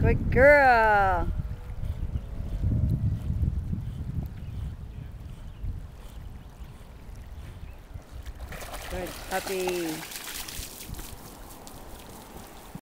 Good girl. Good puppy.